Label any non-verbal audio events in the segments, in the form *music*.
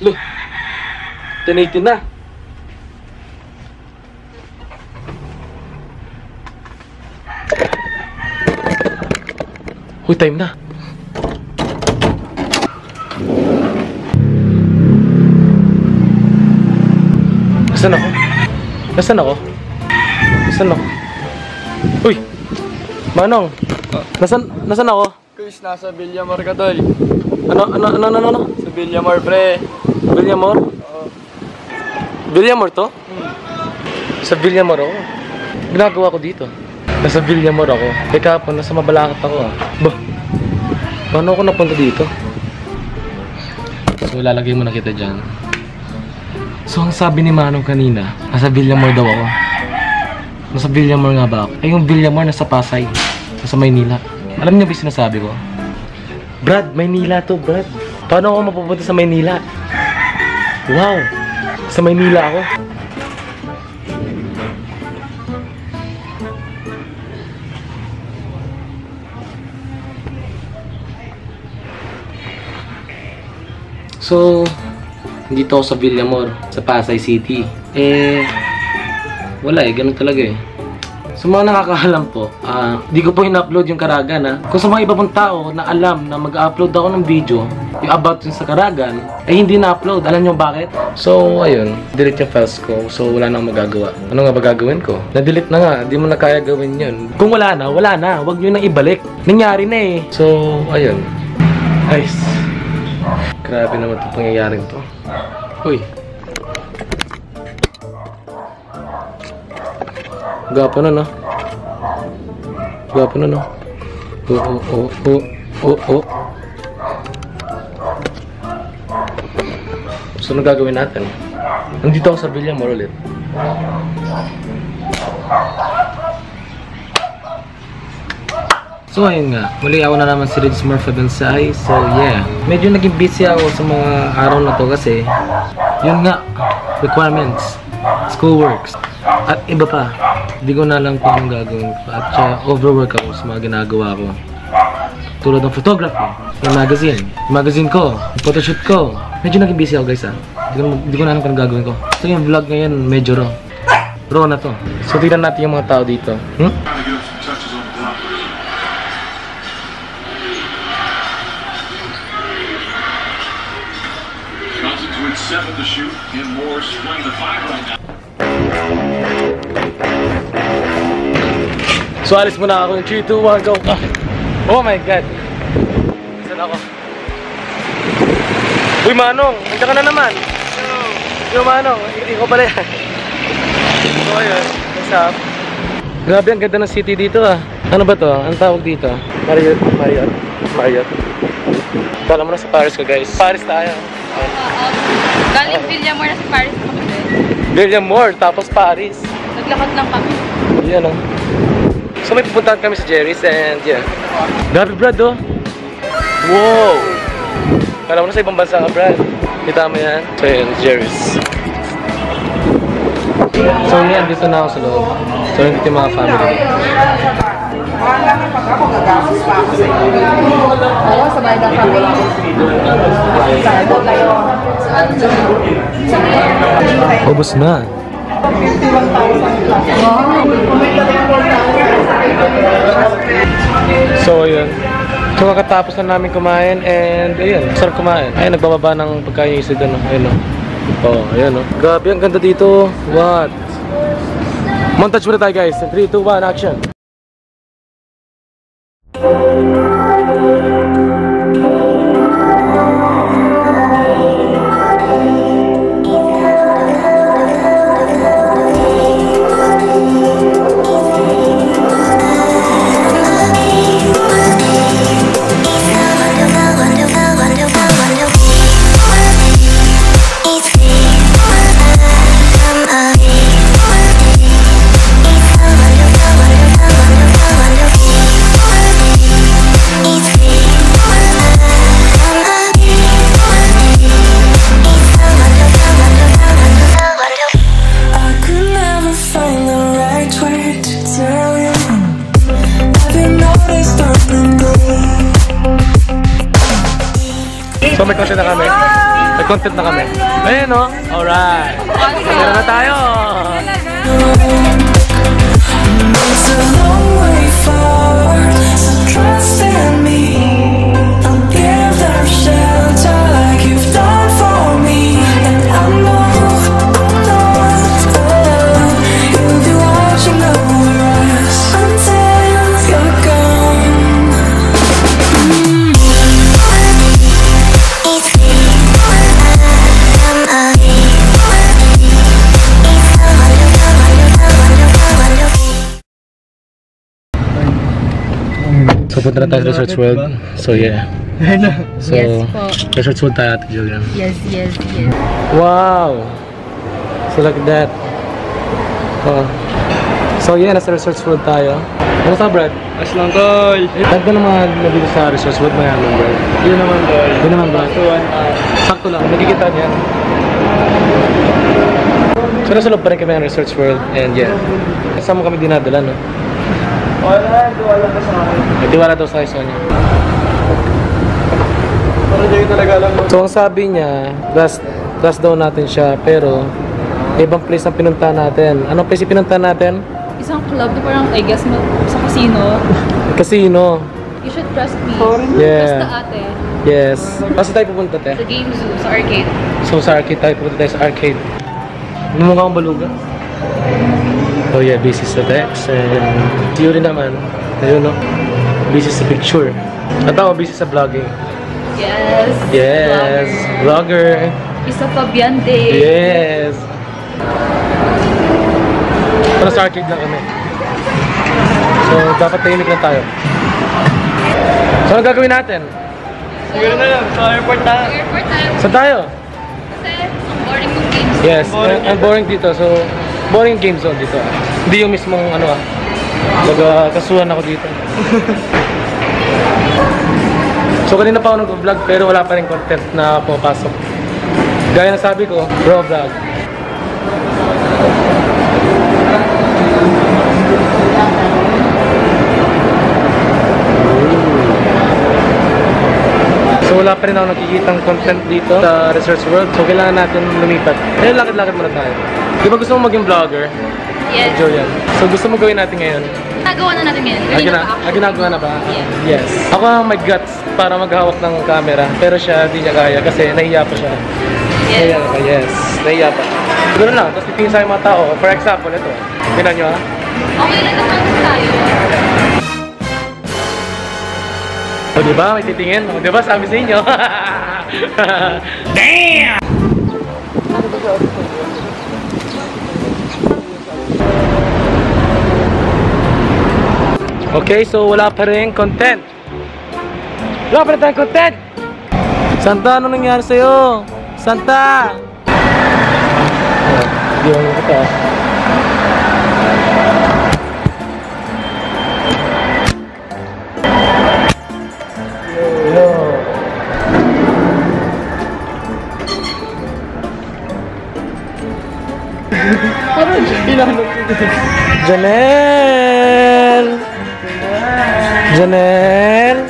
1080 na. Uy, time na. Nasaan ako? Nasaan ako? Nasaan ako? Uy! Manong! Nasaan, nasaan ako? Chris, nasa Villamor ka, tol. Ano, ano, ano, ano, ano? Sa Villamor, pre. Villamor? Oo. Villamor to? Sa Villamor ako. Ginagawa ko dito. Nasa Villamor ako. Eh kapon, nasa Mabalacat ako ah. Bah, paano ako napunta dito? So ilalagay mo na kita dyan. So ang sabi ni Manong kanina, nasa Villamor daw ako. Nasa Villamor nga ba ako? Ay yung Villamor nasa Pasay. Nasa Maynila. Alam niyo ba yung sinasabi ko? Brad, Maynila to, Brad. Paano ako mapupunta sa Maynila? Wow! Sa Maynila ako. So, dito ako sa Villamor, sa Pasay City. Eh, wala eh, ganun talaga eh. Sa mga nakakaalam po, ah, di ko po in-upload yung Karagan ha. Kung sa mga iba pong tao na alam na mag-upload ako ng video, yung about yun sa Karagan, ay hindi na-upload. Alam nyo bakit? So, ayun, delete yung files ko. So, wala na akong magagawa. Ano nga ba gagawin ko? Na-delete na nga, di mo na kaya gawin yun. Kung wala na, wala na. Huwag nyo nang ibalik. Nangyari na eh. So, ayun. Guys, grabe naman itong pangyayaring to. Uy, Gwapo na, no? Gwapo na, no? Oo, oo, oo, oo, oo. So, ano gagawin natin? Nandito ako sa Villamor ulit. So ayun nga, muli ako na naman si Rids Murphy Bensay. So yeah, medyo naging busy ako sa mga araw na to kasi yun nga, requirements, schoolworks, at iba pa. Hindi ko na alam kung anong gagawin. At uh, overwork ako sa mga ginagawa ko. Tulad ng photography, ng magazine, magazine ko, yung photoshoot ko. Medyo naging busy ako guys ha. Hindi ko, na alam kung anong gagawin ko. So yung vlog ngayon, medyo raw. Raw na to. So tignan natin yung mga tao dito. Hmm? Seven to shoot, and Morris playing the five right now. So alis muna ako yung 3, 2, 1, go! Ah. Oh my God! Saan ako? Uy Manong! Nandiyan ka na naman! Yo Manong! I- Ikaw pala yan! So ayun, what's up? Grabe ang ganda ng city dito ah. Ano ba to? Ang tawag dito? Marriott? Marriott? Marriott? Kala mo na sa Paris ka guys. Paris tayo. Galing Villamor na sa Paris kami. William Moore, tapos Paris. Naglakad lang kami. Yan oh. So may pupuntahan kami sa Jerry's and yeah. Grabe Brad oh. Wow! Kala mo na sa ibang bansa ka Brad. Kita mo yan. So yan, Jerry's. So yan, dito na ako sa loob. So nandito yung mga family. Oo, sabay na kami. Ubus na. So ayun. So kakatapos na namin kumain and ayun, sarap kumain. Ayun, nagbababa ng pagkain yung isa doon. oh. Ayun o. Oh, ayun o. Grabe, ang ganda dito. What? Montage muna tayo guys. 3, 2, 1, action. So may content na kami. May content na kami. Ayun, no? Alright. Tara na tayo. Na tayo sa Resorts World. So, yeah. So, Yes po. Resorts World tayo, Ate Julian. Yes, yes, yes. Wow! So, look at that. Oh. So, yeah, nasa Resorts World tayo. Ano sa Brad? As lang, tol. Lahat ka naman nabili sa Resorts World, mayaman, Brad. Yun naman, tol. Yun naman, Brad. Tuwan, ah. Sakto lang, nakikita niyan. So, nasa loob pa rin kami ng Resorts World. And yeah, kasama kami dinadala, no? Wala, wala ka sa akin. Nagtiwala daw sa Sonia. Pero di ko talaga alam mo. So, ang sabi niya, last, last daw natin siya, pero ibang place ang pinunta natin. Anong place yung pinunta natin? Isang club na parang, I guess, sa casino. *laughs* Casino. You should trust me. Yeah. Basta ate. Yes. Kasi tayo pupunta, te. Sa game zoo, sa arcade. So, sa arcade tayo, pupunta tayo sa arcade. Lumukha akong baluga. So, yeah, busy sa text. And Yuri naman, ayun, no? Busy sa picture. At ako, busy sa vlogging. Yes. Yes, vlogger. Isa pa biyande. Yes. Pero sa arcade lang kami. So, dapat tahimik lang tayo. So, ano gagawin natin? Siguro na lang, sa airport na. Sa airport tayo. Saan tayo? Kasi, ang boring ng games. Yes, ang boring dito. So, boring game zone dito. ah. Hindi yung mismong ano ah. Magkasuhan ako dito. *laughs* so, kanina pa ako nag-vlog pero wala pa rin content na pumapasok. Gaya na sabi ko, bro vlog. So wala pa rin ako nakikitang content dito sa Research World. So kailangan natin lumipat. Eh, lakad-lakad muna tayo. Di ba gusto mo maging vlogger? Yes. Julian. So gusto mo gawin natin ngayon? Nagawa na natin. Ah, Kanina gina pa ah, ginagawa na ba? Yes. Yes. Ako ang may guts para maghawak ng camera. Pero siya, di niya kaya kasi nahiya pa siya. Yes. Nahiya pa, yes. Nahiya pa. Siguro lang, tapos titingin sa mga tao. For example, ito. Tingnan nyo ha. Okay lang naman O diba, may titingin. O diba, sabi sa inyo. *laughs* Damn! Okay, so wala pa rin content. Wala pa rin tayong content! Santa, ano nangyari sa'yo? Santa! Hindi mo kita. Janelle! Janelle!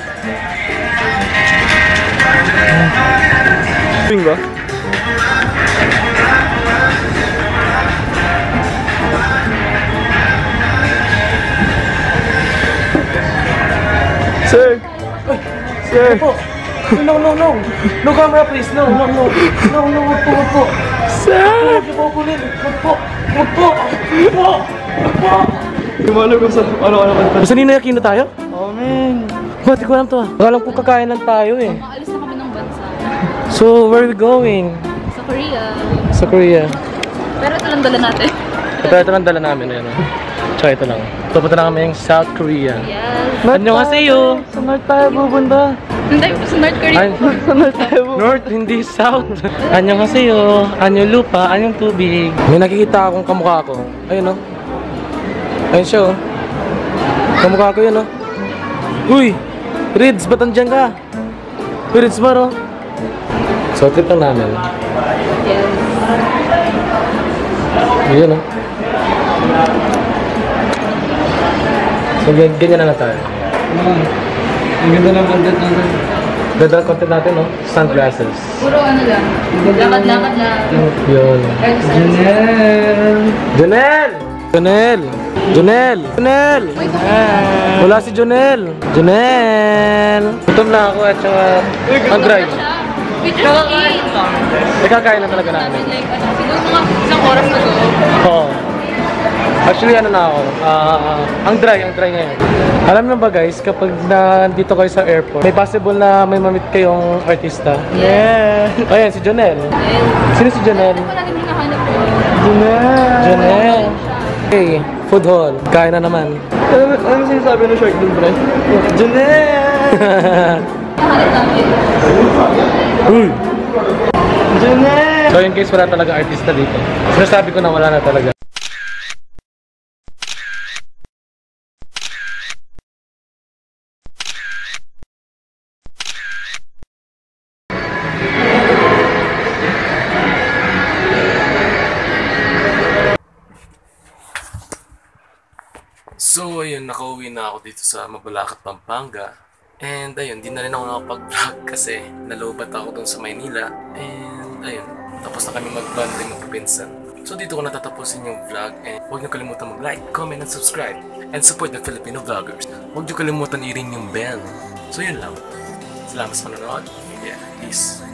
Swing ba? Sir! Sir! No, no, no. No camera, please. No, no, no. No, no, wag po, wag po. Sir! Wag po, po, wag po. Wag po. Wag po. Wag po. Gumalo ko sa ano-ano ba? Basta nino yakino tayo? Oh, man! Ba't ko alam to ah? Alam ko kakain lang tayo eh. Maalis na kami ng bansa. So, where are we going? Sa Korea. Sa Korea. Pero ito lang dala natin. Ito, ito lang dala namin. Ayan, Tsaka ito lang. Pupunta na kami yung South Korea. Yes. Annyeonghaseyo! Sa North tayo pupunta. Hindi, sa North Korea. Sa *laughs* North tayo. North, hindi South. Annyeonghaseyo. Anyong lupa, anyong tubig. May nakikita akong kamukha ko. Ayun oh. Ayun siya oh. Kamukha ko yun oh. Uy! Rids, ba't andyan ka? Uy, Rids ba oh? So, trip lang namin. Yes. Yun oh. So, gan- ganyan na lang tayo. Ang ganda ng content natin. Ganda ng content natin, no? Sunglasses. Puro ano lang. Lakad-lakad lang. Yun. Kahit sa Jonel! Jonel! Jonel! Jonel! Wala si Jonel! Jonel! Gutom na ako at saka ang dry. We just ate. Ikakain na talaga namin. Ano, siguro mga isang oras na. Actually, ano na ako, ah, ang dry, ang dry ngayon. Alam niyo ba guys, kapag nandito kayo sa airport, may possible na may mamit kayong artista. Yeah. Ayan, si Jonel. Sino si Jonel? Ano natin hinahanap ko? Junel. Jonel. Okay, food hall. Kain na naman. Ano, ano sinasabi ng shark dun, pre? Namin. Uy! Junel. So in case wala talaga artista dito, sinasabi ko na wala na talaga. So ayun, nakauwi na ako dito sa Mabalacat, Pampanga. And ayun, di na rin ako nakapag-vlog *laughs* kasi nalobat ako dun sa Maynila. And ayun, tapos na kami mag-bonding magpinsan. So dito ko natatapusin yung vlog and huwag niyo kalimutan mag-like, comment, and subscribe. And support the Filipino vloggers. Huwag niyo kalimutan i-ring yung bell. So yun lang. Salamat sa panonood. Yeah, peace.